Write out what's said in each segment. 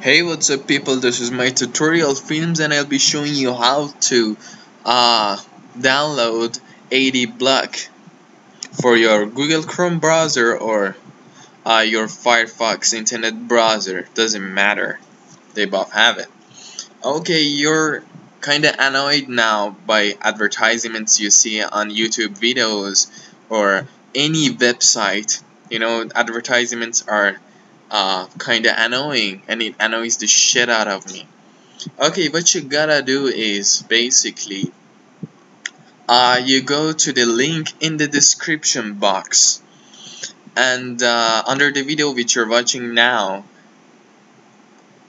Hey what's up people? This is my tutorial films and I'll be showing you how to uh, download AdBlock for your Google Chrome browser or uh, your Firefox internet browser. Doesn't matter. They both have it. Okay you're kinda annoyed now by advertisements you see on YouTube videos or any website. You know advertisements are uh, kinda annoying and it annoys the shit out of me. Okay, what you gotta do is basically uh, you go to the link in the description box. And uh, under the video which you're watching now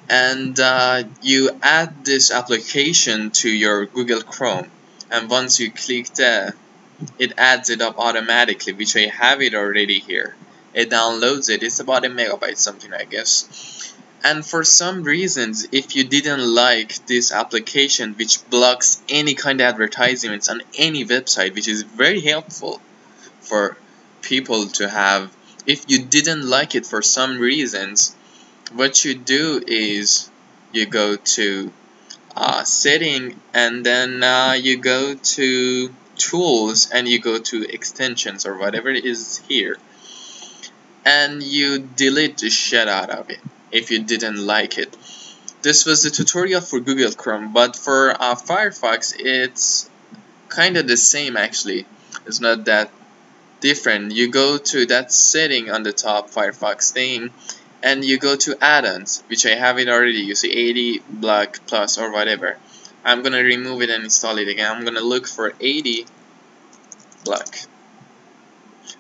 and uh, you add this application to your Google Chrome. And once you click there it adds it up automatically which I have it already here it downloads it. It's about a megabyte something I guess. And for some reasons if you didn't like this application which blocks any kind of advertisements on any website which is very helpful for people to have if you didn't like it for some reasons what you do is you go to uh, setting and then uh, you go to tools and you go to extensions or whatever it is here and you delete the shit out of it if you didn't like it. This was the tutorial for Google Chrome, but for uh, Firefox it's kind of the same actually. It's not that different. You go to that setting on the top Firefox thing and you go to add-ons, which I have it already. You see AdBlock Plus or whatever. I'm gonna remove it and install it again. I'm gonna look for AD block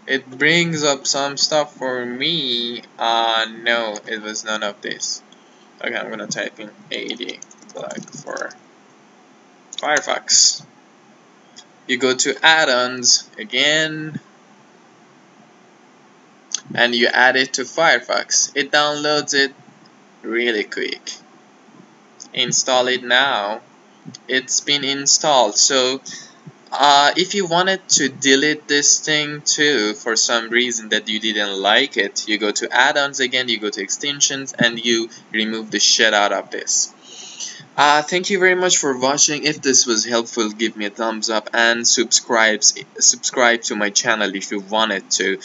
it brings up some stuff for me. Uh no it was none of this. Okay I'm gonna type in AD block for Firefox. You go to add-ons again and you add it to Firefox. It downloads it really quick. Install it now. It's been installed so uh, if you wanted to delete this thing too for some reason that you didn't like it, you go to add-ons again, you go to extensions, and you remove the shit out of this. Uh, thank you very much for watching. If this was helpful, give me a thumbs up and subscribe, subscribe to my channel if you wanted to.